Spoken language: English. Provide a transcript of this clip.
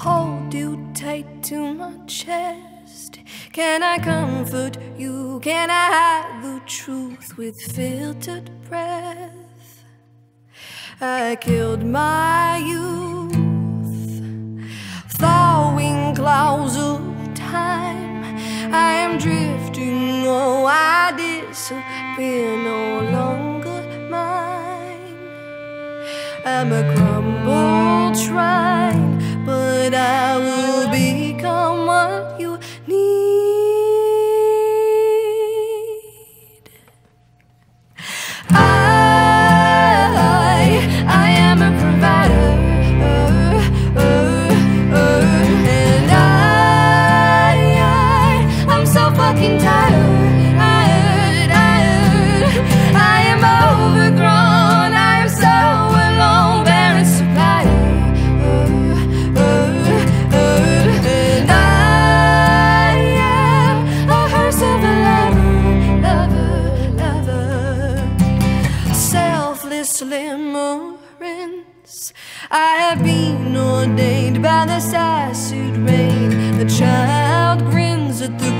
hold you tight to my chest. Can I comfort you? Can I hide the truth with filtered breath? I killed my youth, thawing clouds of time. I am drifting, oh, I disappear no longer mine. I'm a crumble. prince. I have been ordained by the sacred rain. The child grins at the